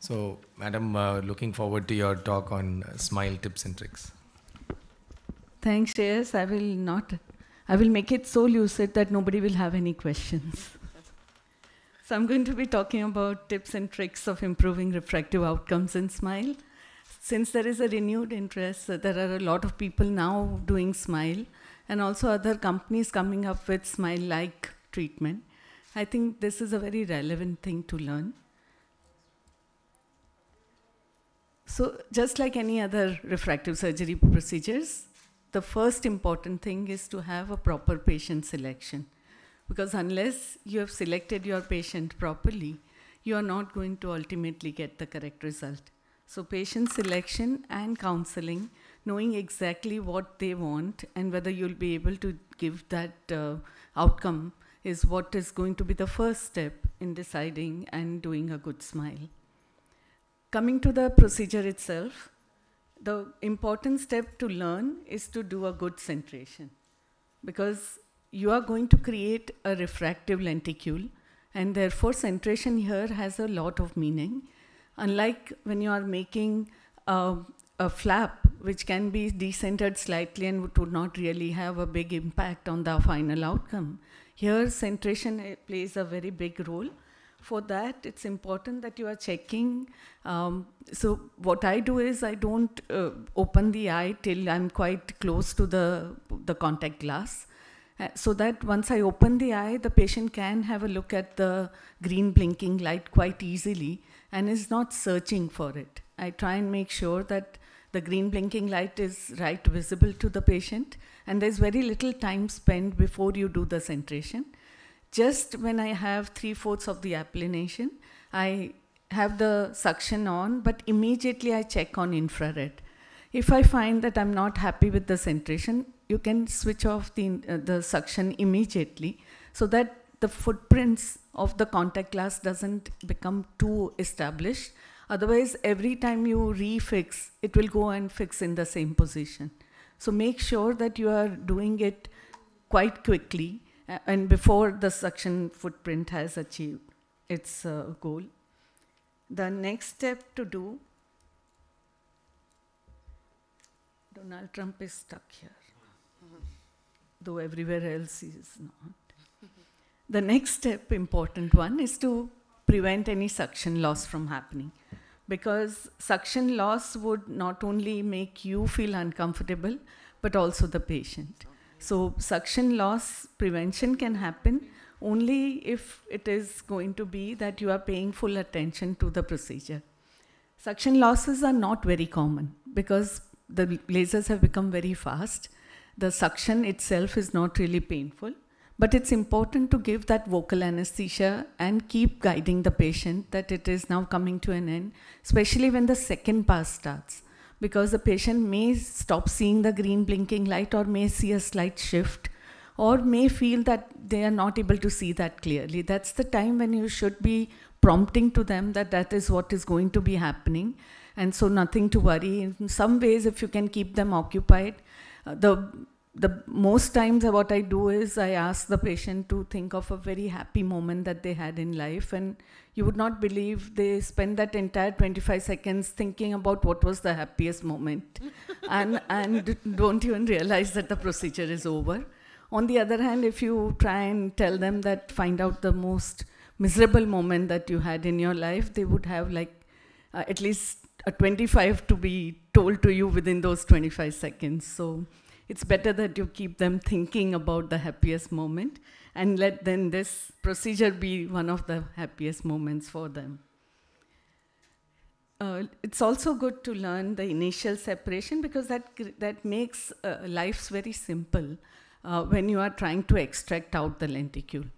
So, Madam, uh, looking forward to your talk on uh, smile tips and tricks. Thanks, Shreyas. I will not, I will make it so lucid that nobody will have any questions. so I'm going to be talking about tips and tricks of improving refractive outcomes in SMILE. Since there is a renewed interest, uh, there are a lot of people now doing SMILE and also other companies coming up with SMILE-like treatment. I think this is a very relevant thing to learn. So just like any other refractive surgery procedures, the first important thing is to have a proper patient selection. Because unless you have selected your patient properly, you are not going to ultimately get the correct result. So patient selection and counseling, knowing exactly what they want and whether you'll be able to give that uh, outcome is what is going to be the first step in deciding and doing a good smile. Coming to the procedure itself, the important step to learn is to do a good centration because you are going to create a refractive lenticule and therefore centration here has a lot of meaning. Unlike when you are making a, a flap which can be decentered slightly and would not really have a big impact on the final outcome. Here centration eh, plays a very big role for that, it's important that you are checking. Um, so what I do is I don't uh, open the eye till I'm quite close to the, the contact glass. Uh, so that once I open the eye, the patient can have a look at the green blinking light quite easily and is not searching for it. I try and make sure that the green blinking light is right visible to the patient and there's very little time spent before you do the centration just when I have three fourths of the applanation, I have the suction on, but immediately I check on infrared. If I find that I'm not happy with the centration, you can switch off the, uh, the suction immediately so that the footprints of the contact glass doesn't become too established. Otherwise, every time you refix, it will go and fix in the same position. So make sure that you are doing it quite quickly and before the suction footprint has achieved its uh, goal. The next step to do, Donald Trump is stuck here, though everywhere else he is not. the next step, important one, is to prevent any suction loss from happening. Because suction loss would not only make you feel uncomfortable, but also the patient. So suction loss prevention can happen only if it is going to be that you are paying full attention to the procedure. Suction losses are not very common because the lasers have become very fast. The suction itself is not really painful, but it's important to give that vocal anesthesia and keep guiding the patient that it is now coming to an end, especially when the second pass starts because the patient may stop seeing the green blinking light or may see a slight shift or may feel that they are not able to see that clearly. That's the time when you should be prompting to them that that is what is going to be happening. And so nothing to worry. In some ways, if you can keep them occupied, uh, the the most times what I do is I ask the patient to think of a very happy moment that they had in life and you would not believe they spend that entire 25 seconds thinking about what was the happiest moment and, and don't even realize that the procedure is over. On the other hand, if you try and tell them that, find out the most miserable moment that you had in your life, they would have like uh, at least a 25 to be told to you within those 25 seconds. So it's better that you keep them thinking about the happiest moment and let then this procedure be one of the happiest moments for them. Uh, it's also good to learn the initial separation because that, that makes uh, lives very simple uh, when you are trying to extract out the lenticule.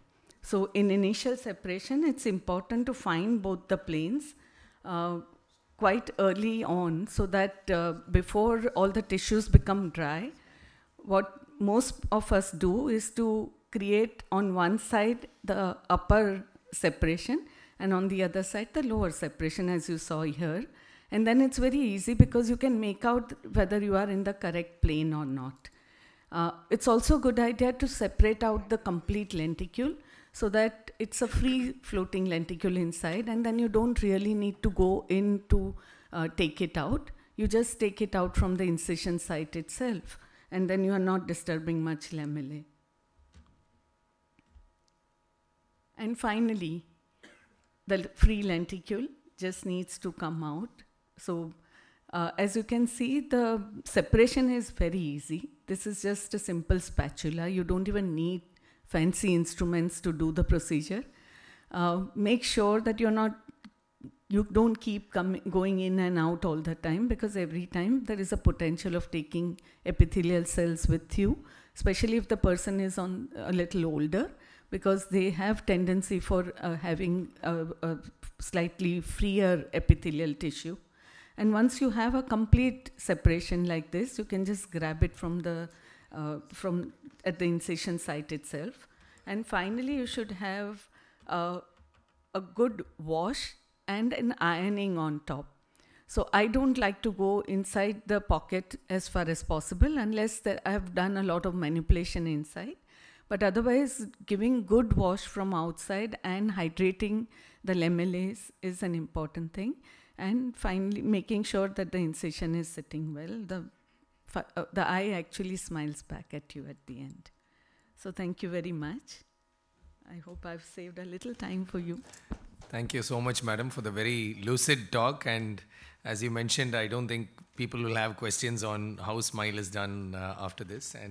So in initial separation, it's important to find both the planes uh, quite early on so that uh, before all the tissues become dry, what most of us do is to create on one side the upper separation and on the other side the lower separation as you saw here. And then it's very easy because you can make out whether you are in the correct plane or not. Uh, it's also a good idea to separate out the complete lenticule so that it's a free floating lenticule inside, and then you don't really need to go in to uh, take it out. You just take it out from the incision site itself, and then you are not disturbing much lamellae. And finally, the free lenticule just needs to come out. So uh, as you can see, the separation is very easy. This is just a simple spatula. You don't even need fancy instruments to do the procedure. Uh, make sure that you're not, you don't keep coming, going in and out all the time because every time there is a potential of taking epithelial cells with you, especially if the person is on a little older because they have tendency for uh, having a, a slightly freer epithelial tissue. And once you have a complete separation like this, you can just grab it from the uh, from at the incision site itself. And finally, you should have uh, a good wash and an ironing on top. So I don't like to go inside the pocket as far as possible unless I have done a lot of manipulation inside. But otherwise, giving good wash from outside and hydrating the lamellae is an important thing and finally making sure that the incision is sitting well. The, uh, the eye actually smiles back at you at the end. So thank you very much. I hope I've saved a little time for you. Thank you so much, madam, for the very lucid talk. And as you mentioned, I don't think people will have questions on how smile is done uh, after this. And